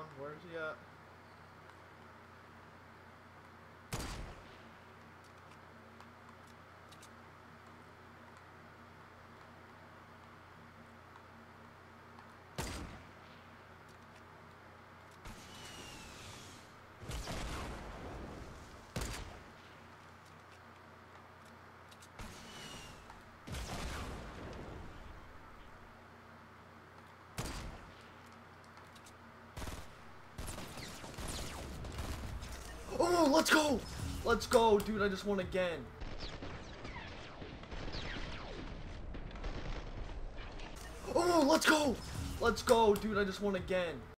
on. Where's he at? Oh, let's go! Let's go, dude. I just won again. Oh, let's go! Let's go, dude. I just won again.